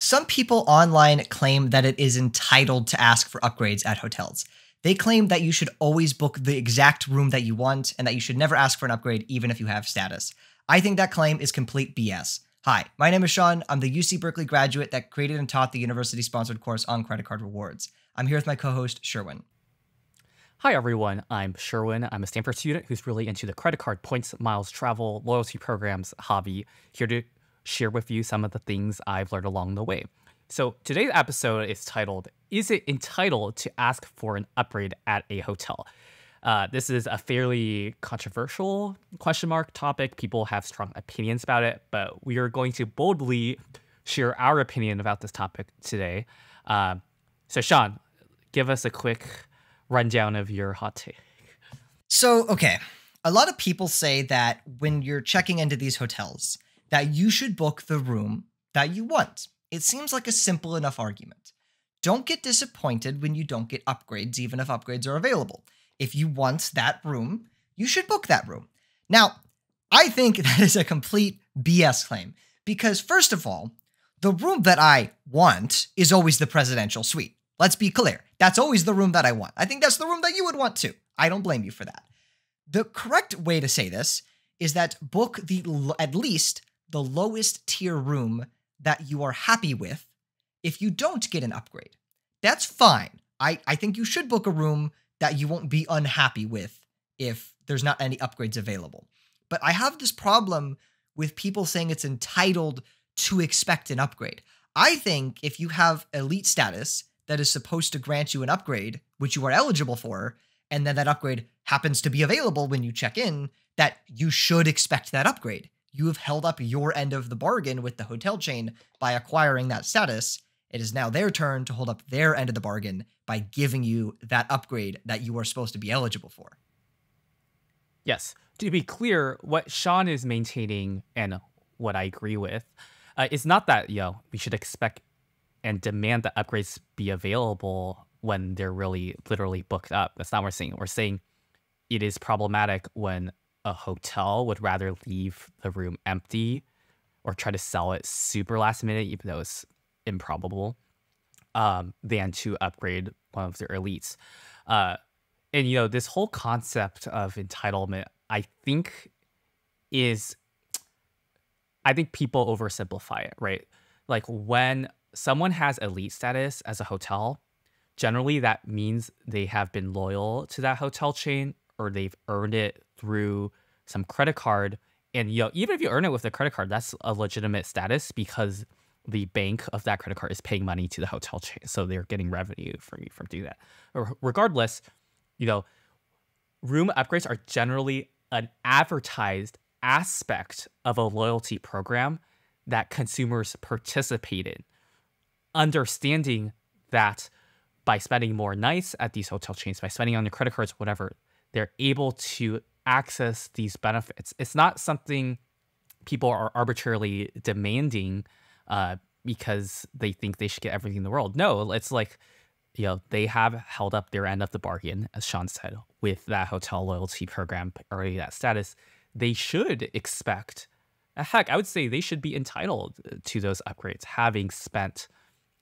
Some people online claim that it is entitled to ask for upgrades at hotels. They claim that you should always book the exact room that you want and that you should never ask for an upgrade even if you have status. I think that claim is complete BS. Hi, my name is Sean. I'm the UC Berkeley graduate that created and taught the university sponsored course on credit card rewards. I'm here with my co host, Sherwin. Hi, everyone. I'm Sherwin. I'm a Stanford student who's really into the credit card points, miles, travel, loyalty programs hobby. Here to share with you some of the things I've learned along the way. So today's episode is titled Is It Entitled to Ask for an Upgrade at a Hotel? Uh, this is a fairly controversial question mark topic. People have strong opinions about it, but we are going to boldly share our opinion about this topic today. Uh, so, Sean, give us a quick rundown of your hot take. So, okay, a lot of people say that when you're checking into these hotels, that you should book the room that you want. It seems like a simple enough argument. Don't get disappointed when you don't get upgrades, even if upgrades are available. If you want that room, you should book that room. Now, I think that is a complete BS claim because, first of all, the room that I want is always the presidential suite. Let's be clear. That's always the room that I want. I think that's the room that you would want too. I don't blame you for that. The correct way to say this is that book the at least the lowest tier room that you are happy with if you don't get an upgrade. That's fine. I, I think you should book a room that you won't be unhappy with if there's not any upgrades available. But I have this problem with people saying it's entitled to expect an upgrade. I think if you have elite status that is supposed to grant you an upgrade, which you are eligible for, and then that upgrade happens to be available when you check in, that you should expect that upgrade you have held up your end of the bargain with the hotel chain by acquiring that status. It is now their turn to hold up their end of the bargain by giving you that upgrade that you are supposed to be eligible for. Yes. To be clear, what Sean is maintaining and what I agree with uh, is not that, you know, we should expect and demand that upgrades be available when they're really literally booked up. That's not what we're saying. We're saying it is problematic when a hotel would rather leave the room empty or try to sell it super last minute, even though it's improbable, um, than to upgrade one of their elites. Uh, and you know, this whole concept of entitlement, I think, is I think people oversimplify it, right? Like when someone has elite status as a hotel, generally that means they have been loyal to that hotel chain or they've earned it through some credit card. And you know, even if you earn it with a credit card, that's a legitimate status because the bank of that credit card is paying money to the hotel chain, so they're getting revenue from you from doing that. regardless, you know, room upgrades are generally an advertised aspect of a loyalty program that consumers participate in. Understanding that by spending more nights at these hotel chains, by spending on your credit cards, whatever, they're able to access these benefits. It's not something people are arbitrarily demanding uh, because they think they should get everything in the world. No, it's like, you know, they have held up their end of the bargain, as Sean said, with that hotel loyalty program already that status. They should expect, uh, heck, I would say they should be entitled to those upgrades, having spent,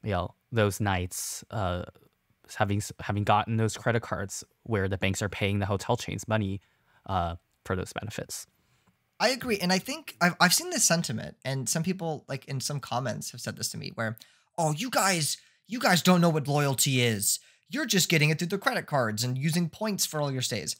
you know, those nights, uh, having having gotten those credit cards where the banks are paying the hotel chains money uh, for those benefits. I agree, and I think I've I've seen this sentiment, and some people like in some comments have said this to me, where, oh, you guys, you guys don't know what loyalty is. You're just getting it through the credit cards and using points for all your stays.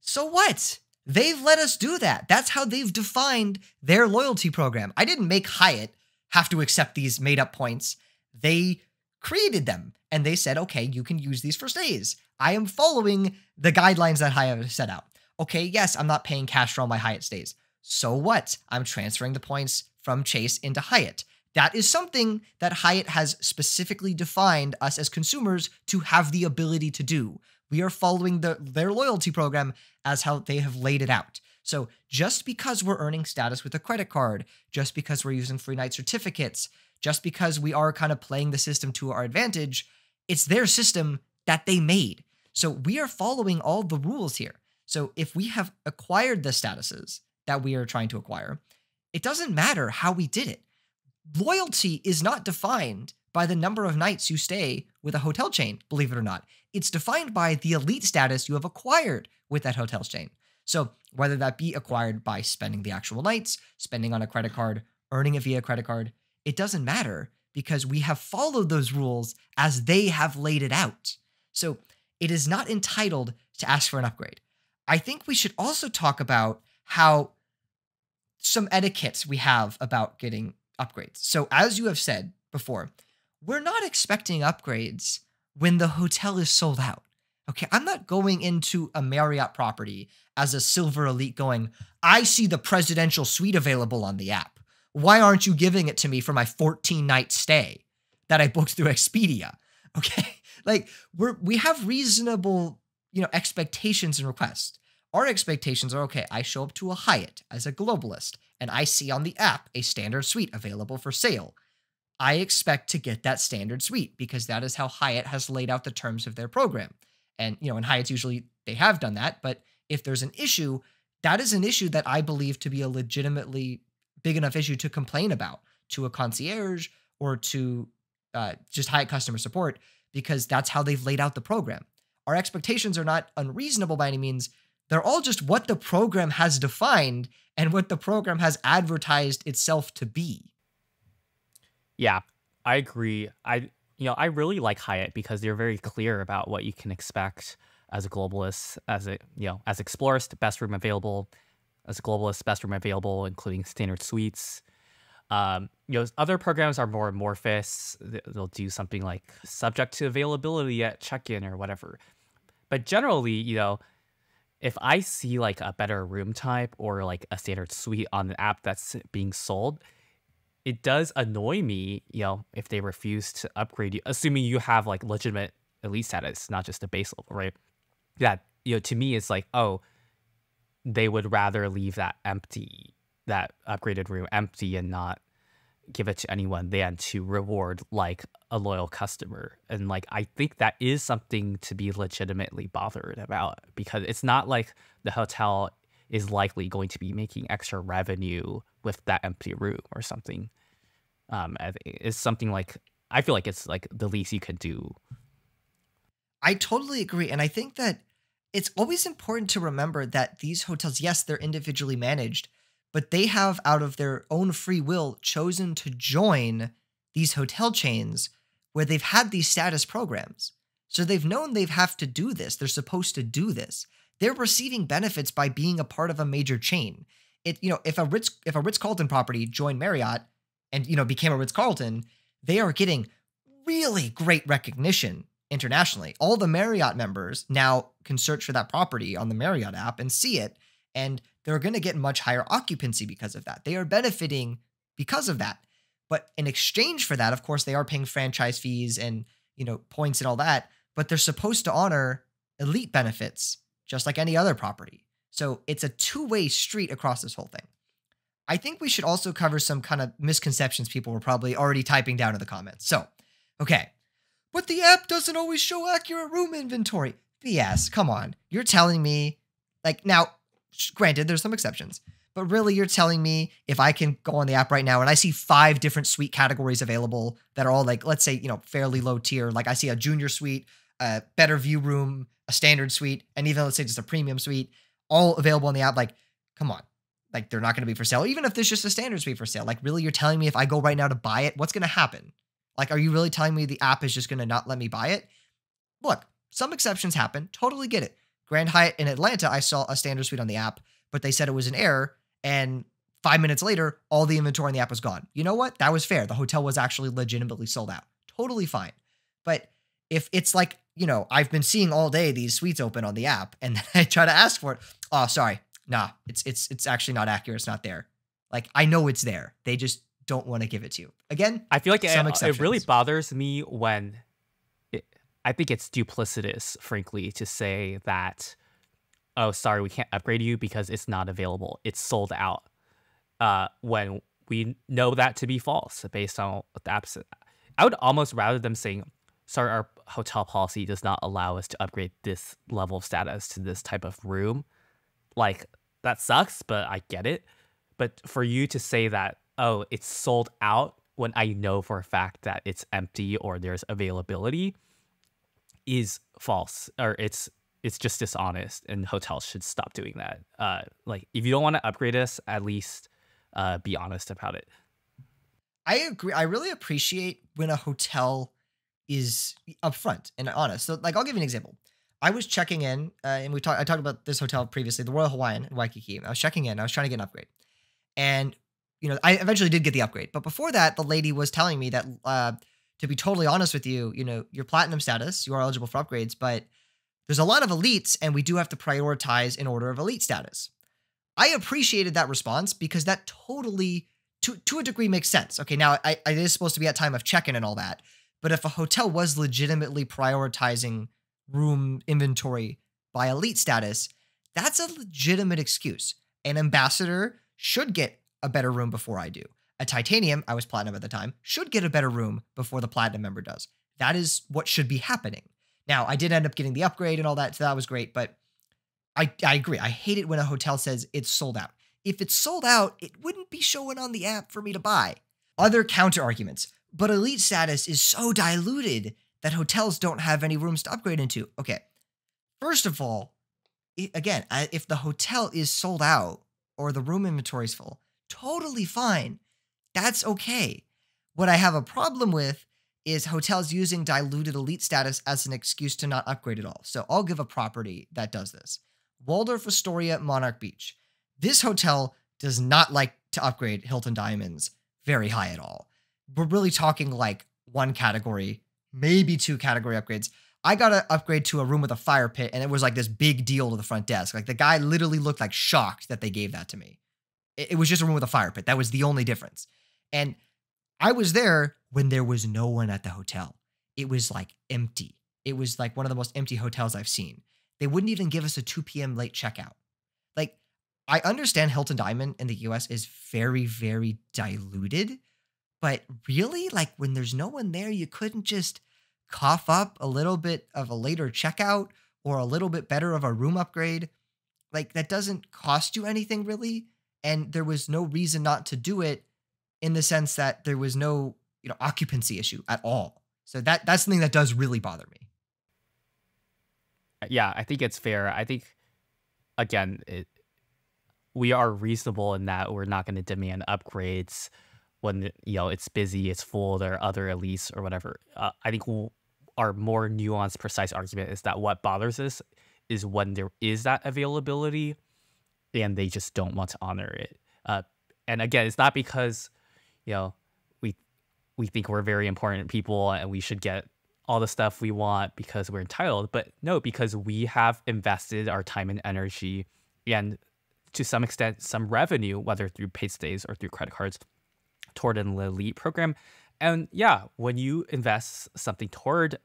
So what? They've let us do that. That's how they've defined their loyalty program. I didn't make Hyatt have to accept these made up points. They created them and they said, okay, you can use these for stays. I am following the guidelines that Hyatt set out. Okay, yes, I'm not paying cash for all my Hyatt stays. So what? I'm transferring the points from Chase into Hyatt. That is something that Hyatt has specifically defined us as consumers to have the ability to do. We are following the, their loyalty program as how they have laid it out. So just because we're earning status with a credit card, just because we're using free night certificates, just because we are kind of playing the system to our advantage, it's their system that they made. So we are following all the rules here. So if we have acquired the statuses that we are trying to acquire, it doesn't matter how we did it. loyalty is not defined by the number of nights you stay with a hotel chain, believe it or not. It's defined by the elite status you have acquired with that hotel chain. So, whether that be acquired by spending the actual nights, spending on a credit card, earning it via credit card, it doesn't matter because we have followed those rules as they have laid it out. So, it is not entitled to ask for an upgrade. I think we should also talk about how some etiquettes we have about getting upgrades. So, as you have said before, we're not expecting upgrades when the hotel is sold out. Okay, I'm not going into a Marriott property as a silver elite going, I see the presidential suite available on the app. Why aren't you giving it to me for my 14 night stay that I booked through Expedia? Okay, like we're we have reasonable, you know, expectations and requests. Our expectations are okay, I show up to a Hyatt as a globalist and I see on the app a standard suite available for sale. I expect to get that standard suite because that is how Hyatt has laid out the terms of their program. And, you know, in Hyatt's usually they have done that, but if there's an issue, that is an issue that I believe to be a legitimately big enough issue to complain about to a concierge or to uh, just Hyatt customer support because that's how they've laid out the program. Our expectations are not unreasonable by any means. They're all just what the program has defined and what the program has advertised itself to be. Yeah, I agree. I you know, I really like Hyatt because they're very clear about what you can expect as a globalist, as a you know, as explorist, best room available, as a globalist, best room available, including standard suites. Um, you know, other programs are more amorphous. They'll do something like subject to availability at check-in or whatever. But generally, you know, if I see like a better room type or like a standard suite on the app that's being sold, it does annoy me, you know, if they refuse to upgrade you, assuming you have like legitimate elite status, not just a base level, right? That, you know, to me, it's like, oh, they would rather leave that empty, that upgraded room empty and not give it to anyone than to reward like a loyal customer. And like, I think that is something to be legitimately bothered about because it's not like the hotel is likely going to be making extra revenue with that empty room or something. Um, it's something like I feel like it's like the least you could do. I totally agree, and I think that it's always important to remember that these hotels, yes, they're individually managed, but they have out of their own free will chosen to join these hotel chains where they've had these status programs. So they've known they have to do this. They're supposed to do this. They're receiving benefits by being a part of a major chain. It, you know, if a Ritz if a Ritz Carlton property joined Marriott and you know became a Ritz Carlton, they are getting really great recognition internationally. All the Marriott members now can search for that property on the Marriott app and see it, and they're going to get much higher occupancy because of that. They are benefiting because of that. But in exchange for that, of course, they are paying franchise fees and you know points and all that. But they're supposed to honor elite benefits just like any other property. So it's a two way street across this whole thing. I think we should also cover some kind of misconceptions people were probably already typing down in the comments. So, okay, but the app doesn't always show accurate room inventory. BS, come on. You're telling me, like, now, granted, there's some exceptions, but really, you're telling me if I can go on the app right now and I see five different suite categories available that are all like, let's say, you know, fairly low tier. Like I see a junior suite, a better view room, a standard suite, and even let's say just a premium suite, all available on the app. Like, come on. Like they're not going to be for sale, even if there's just a standard suite for sale. Like, really, you're telling me if I go right now to buy it, what's going to happen? Like, are you really telling me the app is just going to not let me buy it? Look, some exceptions happen. Totally get it. Grand Hyatt in Atlanta, I saw a standard suite on the app, but they said it was an error. And five minutes later, all the inventory on the app was gone. You know what? That was fair. The hotel was actually legitimately sold out. Totally fine. But if it's like, you know, I've been seeing all day these suites open on the app and then I try to ask for it. Oh, sorry. Nah, it's it's it's actually not accurate. It's not there. Like I know it's there. They just don't want to give it to you. Again, I feel like it, it, really bothers me when it, I think it's duplicitous, frankly, to say that, oh, sorry, we can't upgrade you because it's not available. It's sold out. Uh, when we know that to be false based on the apps. I would almost rather them saying, sorry, our hotel policy does not allow us to upgrade this level of status to this type of room. Like, that sucks, but I get it. But for you to say that, oh, it's sold out when I know for a fact that it's empty or there's availability is false or it's it's just dishonest and hotels should stop doing that. Uh, like if you don't want to upgrade us, at least uh, be honest about it. I agree. I really appreciate when a hotel is upfront and honest. So, like, I'll give you an example. I was checking in, uh, and we talked. I talked about this hotel previously, the Royal Hawaiian in Waikiki. I was checking in. I was trying to get an upgrade, and you know, I eventually did get the upgrade. But before that, the lady was telling me that, uh, to be totally honest with you, you know, your platinum status, you are eligible for upgrades, but there's a lot of elites, and we do have to prioritize in order of elite status. I appreciated that response because that totally, to to a degree, makes sense. Okay, now I, it is supposed to be at time of check-in and all that, but if a hotel was legitimately prioritizing room inventory by elite status, that's a legitimate excuse. An ambassador should get a better room before I do. A titanium, I was platinum at the time, should get a better room before the platinum member does. That is what should be happening. Now, I did end up getting the upgrade and all that, so that was great, but I, I agree. I hate it when a hotel says it's sold out. If it's sold out, it wouldn't be showing on the app for me to buy. Other counter arguments, but elite status is so diluted that hotels don't have any rooms to upgrade into. Okay, first of all, again, if the hotel is sold out or the room inventory is full, totally fine. That's okay. What I have a problem with is hotels using diluted elite status as an excuse to not upgrade at all. So I'll give a property that does this. Waldorf Astoria Monarch Beach. This hotel does not like to upgrade Hilton Diamonds very high at all. We're really talking like one category, maybe two category upgrades. I got to upgrade to a room with a fire pit, and it was like this big deal to the front desk. Like the guy literally looked like shocked that they gave that to me. It, it was just a room with a fire pit. That was the only difference. And I was there when there was no one at the hotel. It was like empty. It was like one of the most empty hotels I've seen. They wouldn't even give us a 2 p.m. late checkout. Like, I understand Hilton Diamond in the US is very, very diluted, but really, like, when there's no one there, you couldn't just cough up a little bit of a later checkout or a little bit better of a room upgrade. Like, that doesn't cost you anything really. And there was no reason not to do it in the sense that there was no, you know, occupancy issue at all. So that that's something that does really bother me. Yeah, I think it's fair. I think again, it, we are reasonable in that we're not going to demand upgrades when you know it's busy, it's full, there are other elites or whatever. Uh, I think our more nuanced, precise argument is that what bothers us is when there is that availability, and they just don't want to honor it. Uh, and again, it's not because you know, we we think we're very important people and we should get all the stuff we want because we're entitled. But no, because we have invested our time and energy and to some extent some revenue, whether through paid stays or through credit cards, toward an elite program. And yeah, when you invest something toward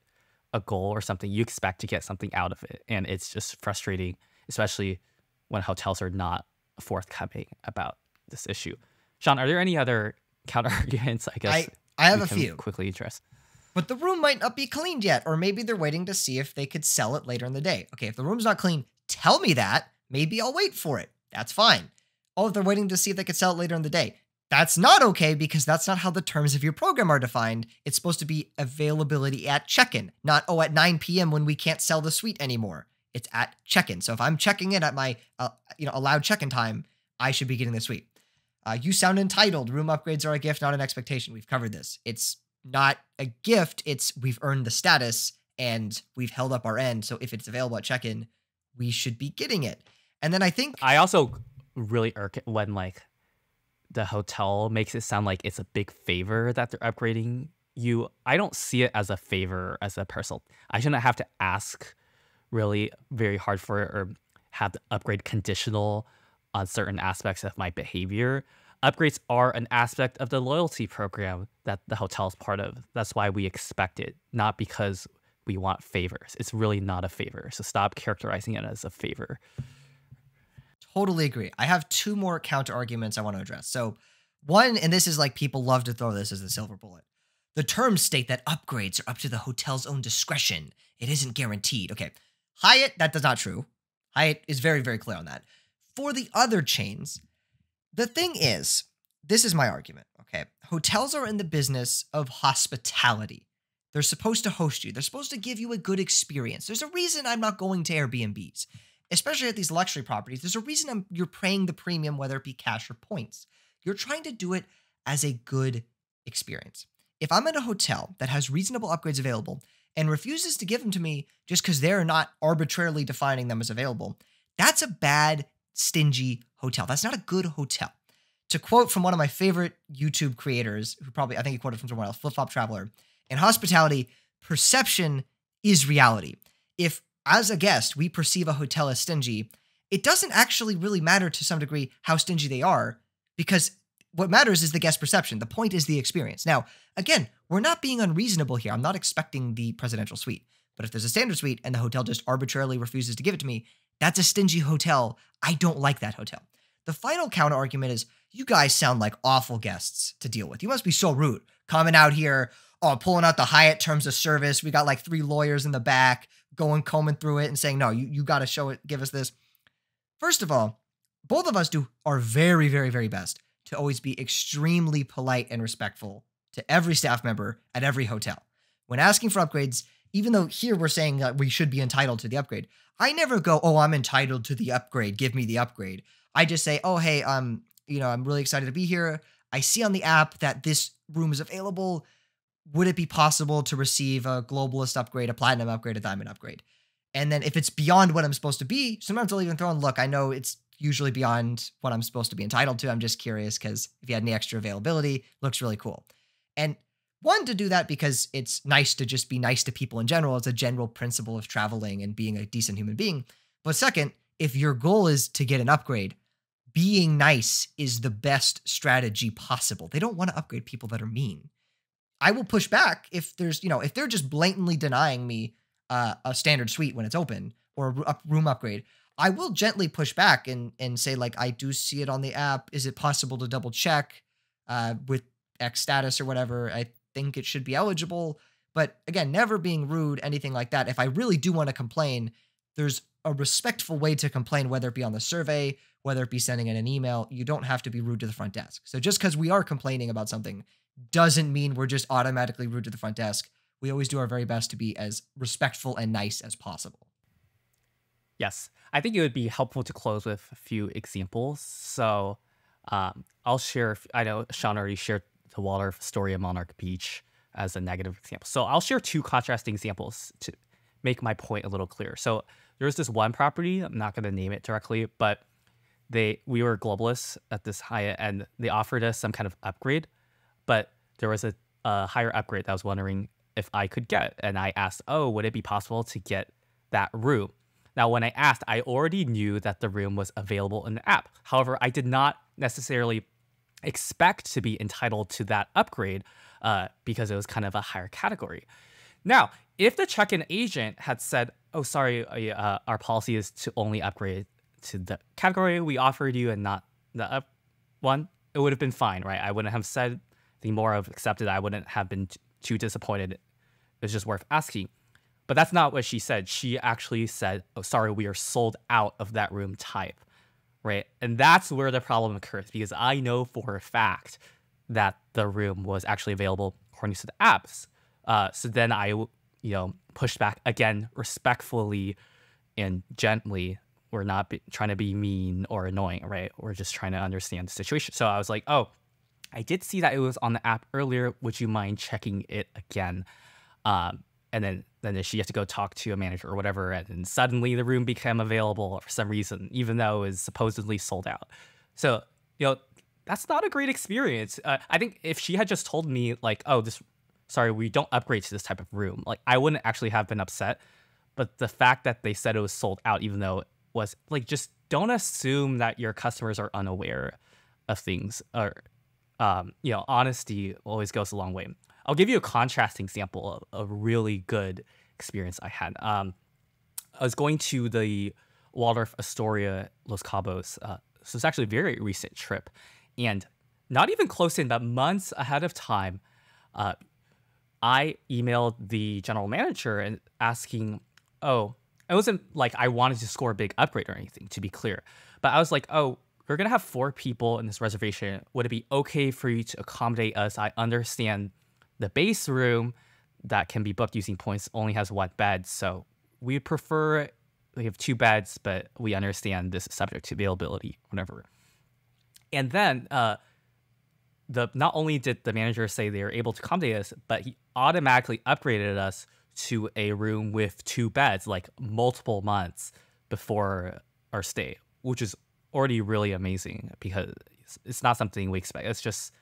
a goal or something, you expect to get something out of it. And it's just frustrating, especially when hotels are not forthcoming about this issue. Sean, are there any other counter arguments, I guess. I, I have a few. Quickly address. But the room might not be cleaned yet, or maybe they're waiting to see if they could sell it later in the day. Okay, if the room's not clean, tell me that. Maybe I'll wait for it. That's fine. Oh, if they're waiting to see if they could sell it later in the day. That's not okay because that's not how the terms of your program are defined. It's supposed to be availability at check in, not, oh, at 9 p.m. when we can't sell the suite anymore. It's at check in. So if I'm checking in at my uh, you know allowed check in time, I should be getting the suite. Uh, you sound entitled. Room upgrades are a gift, not an expectation. We've covered this. It's not a gift. It's we've earned the status and we've held up our end. So if it's available at check-in, we should be getting it. And then I think I also really irk when like the hotel makes it sound like it's a big favor that they're upgrading you. I don't see it as a favor as a person. I shouldn't have to ask really very hard for it or have the upgrade conditional on certain aspects of my behavior. Upgrades are an aspect of the loyalty program that the hotel is part of. That's why we expect it, not because we want favors. It's really not a favor. So stop characterizing it as a favor. Totally agree. I have two more counter arguments I want to address. So, one, and this is like people love to throw this as the silver bullet. The terms state that upgrades are up to the hotel's own discretion. It isn't guaranteed. Okay. Hyatt, that does not true. Hyatt is very, very clear on that for the other chains, the thing is, this is my argument. Okay. Hotels are in the business of hospitality. They're supposed to host you, they're supposed to give you a good experience. There's a reason I'm not going to Airbnbs, especially at these luxury properties. There's a reason I'm, you're paying the premium, whether it be cash or points. You're trying to do it as a good experience. If I'm in a hotel that has reasonable upgrades available and refuses to give them to me just because they're not arbitrarily defining them as available, that's a bad, stingy hotel. That's not a good hotel. To quote from one of my favorite YouTube creators, who probably, I think he quoted from someone else, Flip Flop Traveler, in hospitality, perception is reality. If, as a guest, we perceive a hotel as stingy, it doesn't actually really matter to some degree how stingy they are because what matters is the guest perception. The point is the experience. Now, again, we're not being unreasonable here. I'm not expecting the presidential suite. But if there's a standard suite and the hotel just arbitrarily refuses to give it to me, that's a stingy hotel. I don't like that hotel. The final counter argument is you guys sound like awful guests to deal with. You must be so rude coming out here, oh, pulling out the Hyatt terms of service. We got like three lawyers in the back going combing through it and saying, no, you, you got to show it, give us this. First of all, both of us do our very, very, very best to always be extremely polite and respectful to every staff member at every hotel. When asking for upgrades, even though here we're saying that we should be entitled to the upgrade, I never go, "Oh, I'm entitled to the upgrade. Give me the upgrade." I just say, "Oh, hey, um, you know, I'm really excited to be here. I see on the app that this room is available. Would it be possible to receive a globalist upgrade, a platinum upgrade, a diamond upgrade?" And then if it's beyond what I'm supposed to be, sometimes I'll even throw in, "Look, I know it's usually beyond what I'm supposed to be entitled to. I'm just curious because if you had any extra availability, looks really cool." And one to do that because it's nice to just be nice to people in general. It's a general principle of traveling and being a decent human being. But second, if your goal is to get an upgrade, being nice is the best strategy possible. They don't want to upgrade people that are mean. I will push back if there's, you know, if they're just blatantly denying me uh, a standard suite when it's open or a room upgrade, I will gently push back and and say like I do see it on the app. Is it possible to double check uh, with X status or whatever? I think it should be eligible. But again, never being rude, anything like that. If I really do want to complain, there's a respectful way to complain, whether it be on the survey, whether it be sending in an email. You don't have to be rude to the front desk. So just because we are complaining about something doesn't mean we're just automatically rude to the front desk. We always do our very best to be as respectful and nice as possible. Yes. I think it would be helpful to close with a few examples. So um, I'll share, I know Sean already shared the Waldorf Astoria Monarch Beach as a negative example. So I'll share two contrasting examples to make my point a little clearer. So there's this one property, I'm not going to name it directly, but they we were globalists at this high end. they offered us some kind of upgrade, but there was a, a higher upgrade that I was wondering if I could get. And I asked, oh, would it be possible to get that room? Now, when I asked, I already knew that the room was available in the app. However, I did not necessarily expect to be entitled to that upgrade uh, because it was kind of a higher category. Now, if the check-in agent had said, "Oh, sorry, uh, our policy is to only upgrade to the category we offered you and not the up one," it would have been fine, right? I wouldn't have said the more I've accepted. I wouldn't have been t- too disappointed. It's just worth asking. But that's not what she said. She actually said, "Oh, sorry, we are sold out of that room type." right? And that's where the problem occurs because I know for a fact that the room was actually available according to the apps. Uh, so then I, you know, pushed back again respectfully and gently. We're not be- trying to be mean or annoying, right? We're just trying to understand the situation. So I was like, oh, I did see that it was on the app earlier. Would you mind checking it again? Um, and then then she had to go talk to a manager or whatever, and then suddenly the room became available for some reason, even though it was supposedly sold out. So you know that's not a great experience. Uh, I think if she had just told me like, oh, this, sorry, we don't upgrade to this type of room, like I wouldn't actually have been upset. But the fact that they said it was sold out, even though it was like, just don't assume that your customers are unaware of things or um, you know, honesty always goes a long way. I'll give you a contrasting example of a really good experience I had. Um, I was going to the Waldorf Astoria Los Cabos. Uh, so it's actually a very recent trip, and not even close in, but months ahead of time, uh, I emailed the general manager and asking, "Oh, it wasn't like I wanted to score a big upgrade or anything, to be clear, but I was like, oh." We're gonna have four people in this reservation. Would it be okay for you to accommodate us? I understand the base room that can be booked using points only has one bed, so we prefer we have two beds, but we understand this is subject to availability, whatever. And then uh, the not only did the manager say they were able to accommodate us, but he automatically upgraded us to a room with two beds, like multiple months before our stay, which is already really amazing because it's not something we expect. It's just,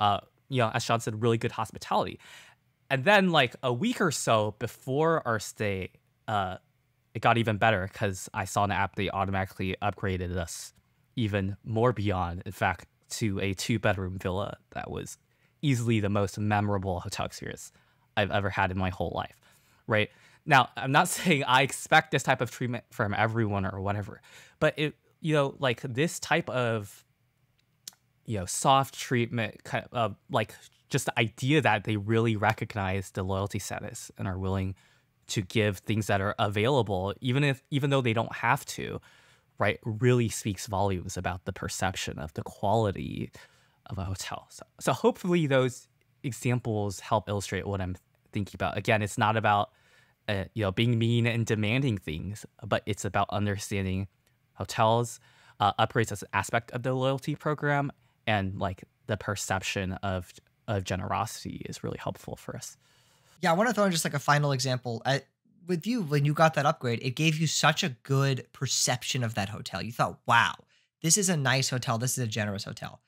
uh, you know, as Sean said, really good hospitality. And then like a week or so before our stay, uh, it got even better because I saw an app that automatically upgraded us even more beyond. In fact, to a two bedroom villa that was easily the most memorable hotel experience I've ever had in my whole life. Right now, I'm not saying I expect this type of treatment from everyone or whatever, but it, you know, like this type of, you know, soft treatment, kind of like just the idea that they really recognize the loyalty status and are willing to give things that are available, even if even though they don't have to, right, really speaks volumes about the perception of the quality of a hotel. So, so hopefully those examples help illustrate what I'm thinking about. Again, it's not about uh, you know being mean and demanding things, but it's about understanding hotels uh, upgrades as an aspect of the loyalty program, and like the perception of of generosity is really helpful for us. Yeah, I want to throw in just like a final example. I, with you, when you got that upgrade, it gave you such a good perception of that hotel. You thought, wow, this is a nice hotel. This is a generous hotel.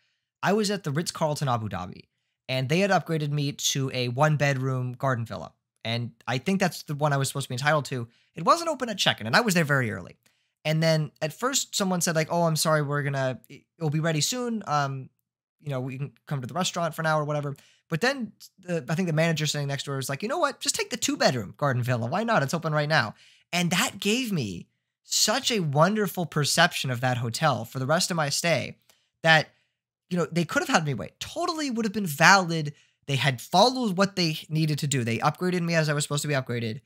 I was at the Ritz Carlton Abu Dhabi, and they had upgraded me to a one bedroom garden villa. And I think that's the one I was supposed to be entitled to. It wasn't open at check in, and I was there very early. And then at first, someone said, like, oh, I'm sorry, we're gonna, it'll be ready soon. Um, you know, we can come to the restaurant for an hour or whatever. But then the, I think the manager sitting next door was like, you know what? Just take the two bedroom garden villa. Why not? It's open right now. And that gave me such a wonderful perception of that hotel for the rest of my stay that, you know, they could have had me wait. Totally would have been valid. They had followed what they needed to do. They upgraded me as I was supposed to be upgraded.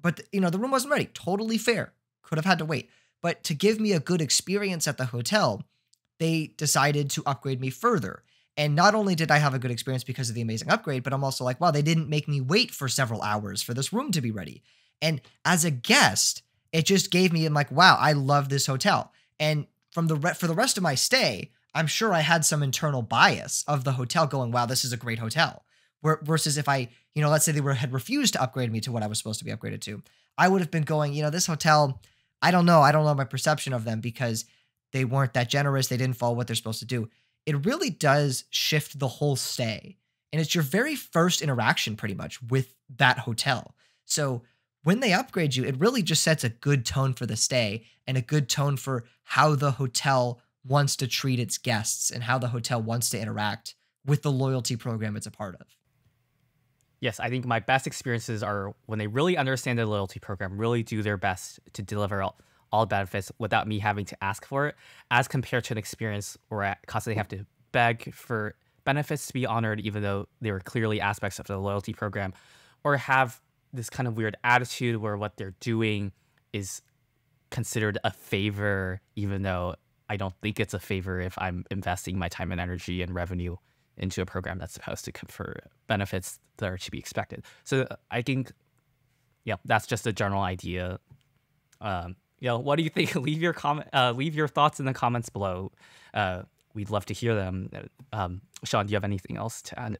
But, you know, the room wasn't ready. Totally fair. Could have had to wait. But to give me a good experience at the hotel, they decided to upgrade me further. And not only did I have a good experience because of the amazing upgrade, but I'm also like, wow, they didn't make me wait for several hours for this room to be ready. And as a guest, it just gave me, I'm like, wow, I love this hotel. And from the re- for the rest of my stay, I'm sure I had some internal bias of the hotel going, wow, this is a great hotel. Versus if I, you know, let's say they were had refused to upgrade me to what I was supposed to be upgraded to, I would have been going, you know, this hotel, I don't know, I don't know my perception of them because they weren't that generous, they didn't follow what they're supposed to do it really does shift the whole stay. And it's your very first interaction, pretty much, with that hotel. So when they upgrade you, it really just sets a good tone for the stay and a good tone for how the hotel wants to treat its guests and how the hotel wants to interact with the loyalty program it's a part of. Yes, I think my best experiences are when they really understand the loyalty program, really do their best to deliver all benefits without me having to ask for it, as compared to an experience where I constantly have to beg for benefits to be honored, even though they were clearly aspects of the loyalty program, or have this kind of weird attitude where what they're doing is considered a favor, even though I don't think it's a favor if I'm investing my time and energy and revenue into a program that's supposed to confer benefits that are to be expected. So I think, yeah, that's just a general idea. Um, you know, what do you think? leave your comment, uh, leave your thoughts in the comments below. Uh, we'd love to hear them. Um, Sean, do you have anything else to add?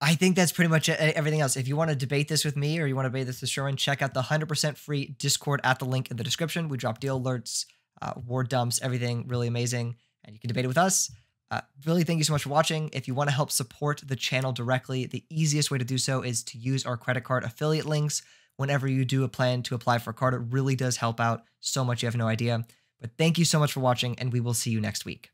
I think that's pretty much everything else. If you want to debate this with me or you want to debate this with Sherwin, check out the 100% free Discord at the link in the description. We drop deal alerts, uh, war dumps, everything really amazing. And you can debate it with us. Uh, really, thank you so much for watching. If you want to help support the channel directly, the easiest way to do so is to use our credit card affiliate links whenever you do a plan to apply for a card. It really does help out so much, you have no idea. But thank you so much for watching, and we will see you next week.